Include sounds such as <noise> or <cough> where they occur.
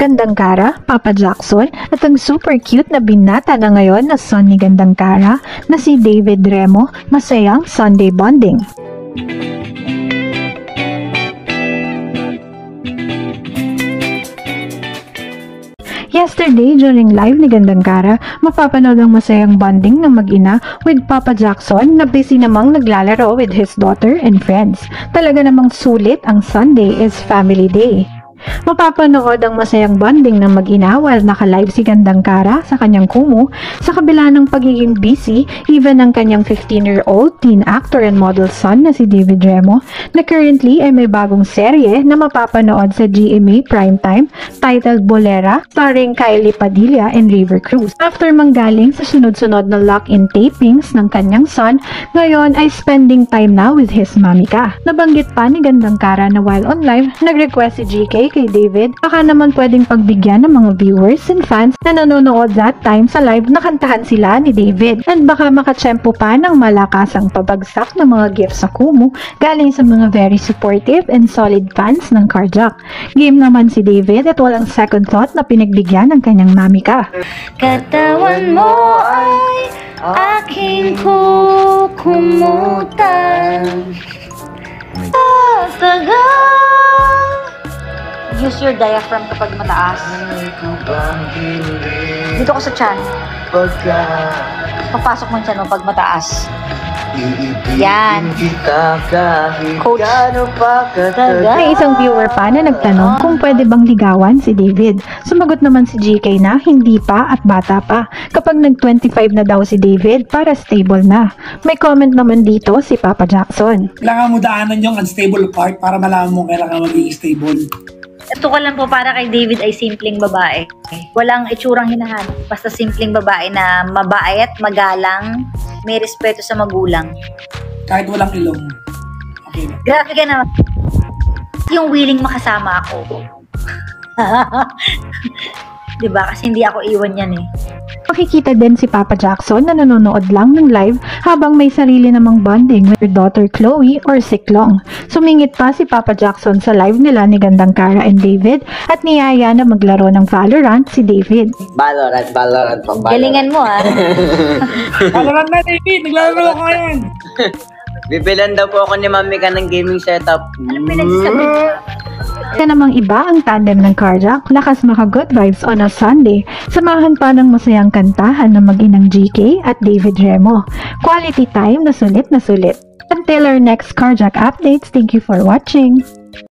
Gandang Kara, Papa Jackson, at ang super cute na binata na ngayon na son ni Gandang Kara na si David Remo, masayang Sunday bonding. Yesterday, during live ni Gandang Kara, mapapanood ang masayang bonding ng mag-ina with Papa Jackson na busy namang naglalaro with his daughter and friends. Talaga namang sulit ang Sunday is family day. Mapapanood ang masayang bonding ng mag-ina while naka-live si Gandang Kara sa kanyang kumu sa kabila ng pagiging busy even ng kanyang 15-year-old teen actor and model son na si David Remo na currently ay may bagong serye na mapapanood sa GMA Primetime titled Bolera starring Kylie Padilla and River Cruz. After manggaling sa sunod-sunod na lock-in tapings ng kanyang son, ngayon ay spending time na with his mamika. Nabanggit pa ni Gandang Kara na while on live, nag-request si GK kay David, baka naman pwedeng pagbigyan ng mga viewers and fans na nanonood that time sa live na kantahan sila ni David. And baka makatsyempo pa ng malakasang pabagsak ng mga gifts sa Kumu galing sa mga very supportive and solid fans ng Carjack. Game naman si David at walang second thought na pinagbigyan ng kanyang mamika. Katawan mo ay aking kukumutan Tagal Use your diaphragm kapag mataas. Dito ko sa chan. Papasok mo yung chan mo pag mataas. Yan. Coach. May isang viewer pa na nagtanong kung pwede bang ligawan si David. Sumagot naman si GK na hindi pa at bata pa. Kapag nag-25 na daw si David, para stable na. May comment naman dito si Papa Jackson. Kailangan mo daanan yung unstable part para malaman mo kailan ka magiging stable. Ito ko lang po para kay David ay simpleng babae. Walang itsurang hinahanap. Basta simpleng babae na mabait, magalang, may respeto sa magulang. Kahit walang ilong. Okay. Grabe ka naman. Yung willing makasama ako. <laughs> 'Di ba? Kasi hindi ako iwan yan eh. Makikita din si Papa Jackson na nanonood lang ng live habang may sarili namang bonding with her daughter Chloe or si Klong. Sumingit pa si Papa Jackson sa live nila ni Gandang Kara and David at niyaya na maglaro ng Valorant si David. Valorant, Valorant, pang Valorant. Galingan mo ah. <laughs> Valorant na, David! Naglalaro ako ngayon! Bibilan daw po ako ni Mami ka ng gaming setup. Ano pinagsasabi? Kaya namang iba ang tandem ng Carjack, lakas maka good vibes on a Sunday. Samahan pa ng masayang kantahan ng mag-inang GK at David Remo. Quality time na sulit na sulit. Until our next Carjack updates, thank you for watching.